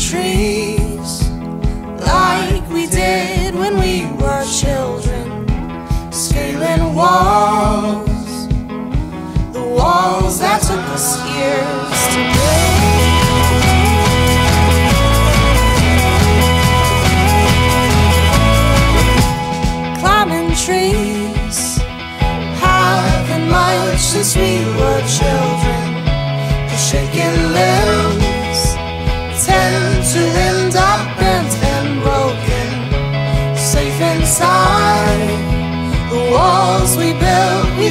trees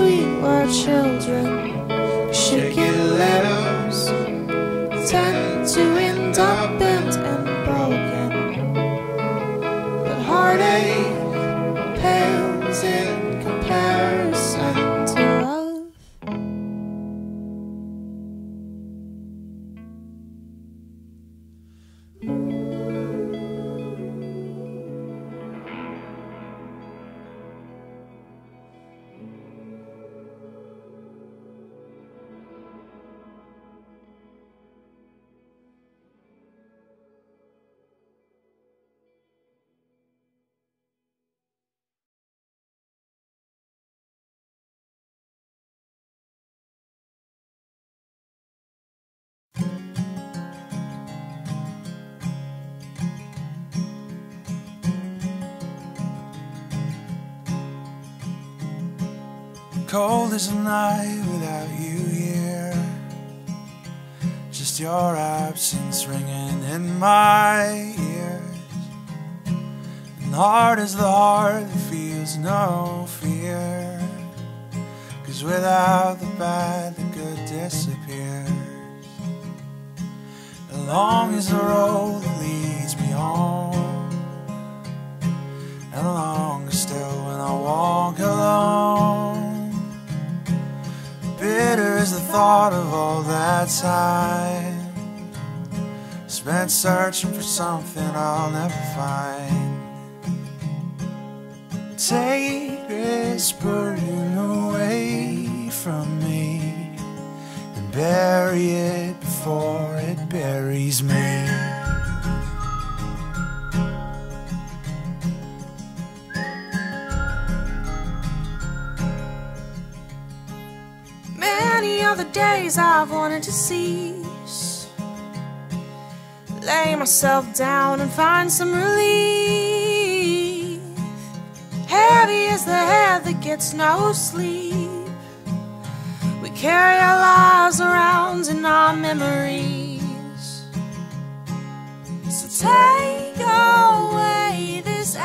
we were children. Shaking limbs tend to end up bent and broken, but heartache Cold as a night without you here. Just your absence ringing in my ears. And hard is the heart that feels no fear. Cause without the bad, the good disappears. As long as the road time spent searching for something I'll never find. Take this burden away from me and bury it before it buries me. Days I've wanted to cease. Lay myself down and find some relief. Heavy is the head that gets no sleep. We carry our lives around in our memories. So take away this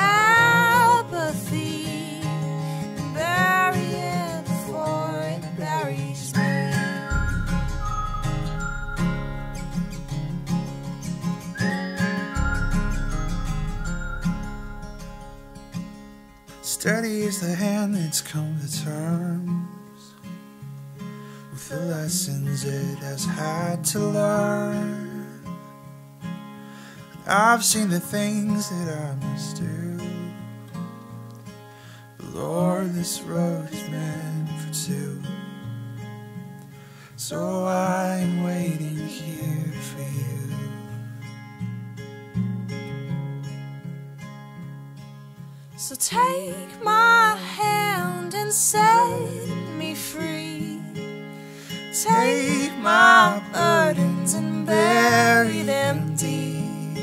come to terms with the lessons it has had to learn. I've seen the things that I must do. But Lord, this road is meant for two. So I'm waiting here for you. So take my hand and set me free. Take my burdens and bury them deep.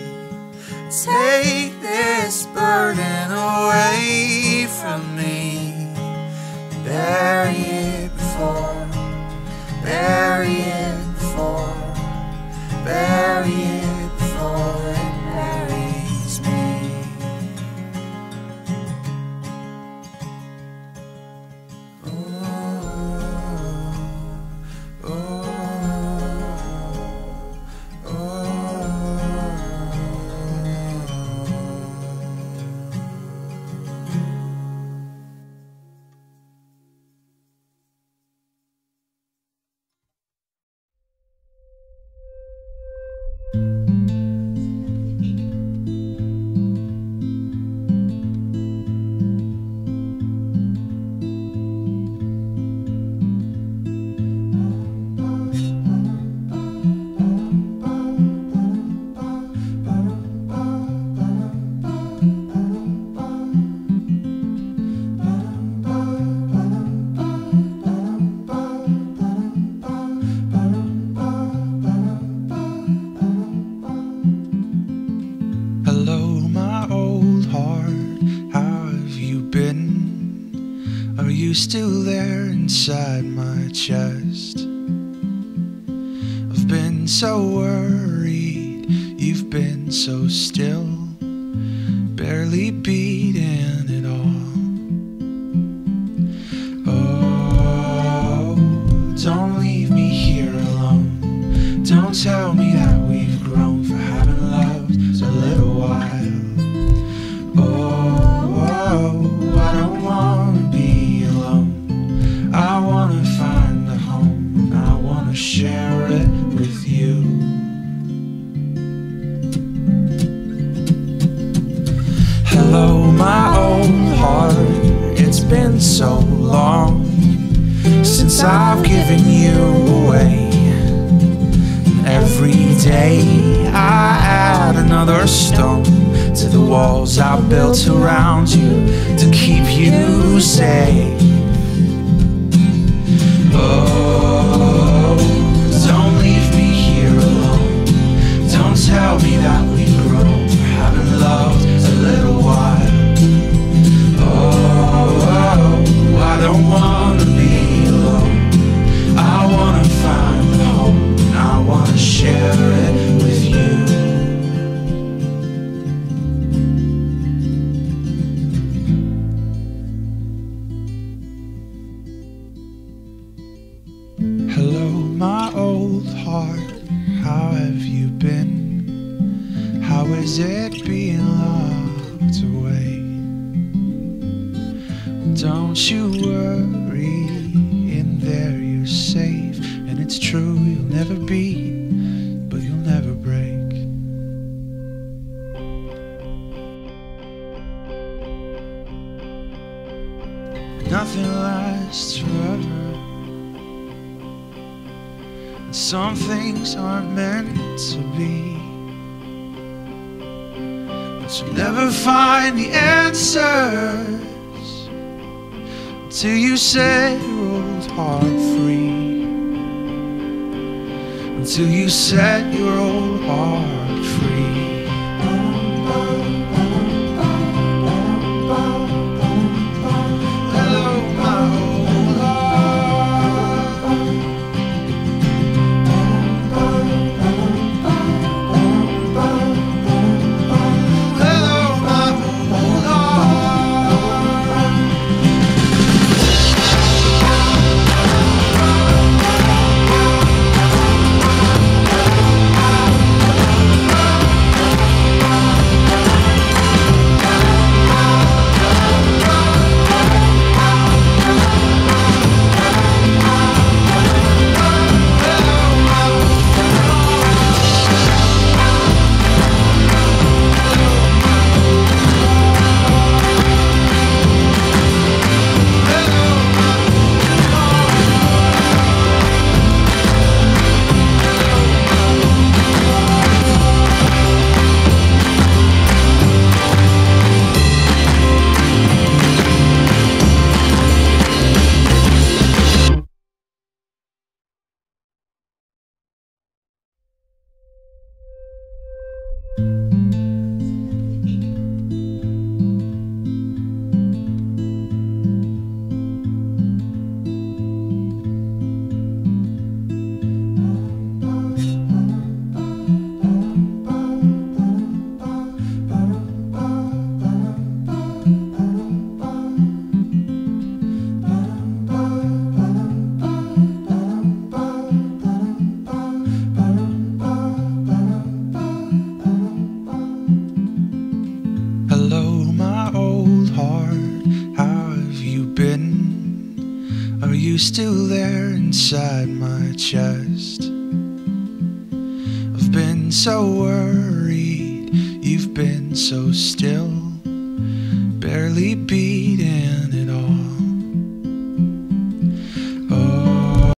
Take this burden away from me. Bury it before, bury Are you still there inside my chest? I've been so worried. You've been so still, barely beating it all. Oh, don't leave me here alone. Don't tell long since I've given you away. Every day I add another stone to the walls I built around you to keep you safe. Oh, don't leave me here alone. Don't tell me that we've grown having loved is it being locked away? Don't you worry, in there you're safe. And it's true, you'll never be, but you'll never break. Nothing lasts forever. And some things aren't meant to be. But you'll never find the answers till you set your old heart free. Until you set your old heart free. Hello, my old heart. How have you been? Are you still there inside my chest? I've been so worried. You've been so still, barely beating.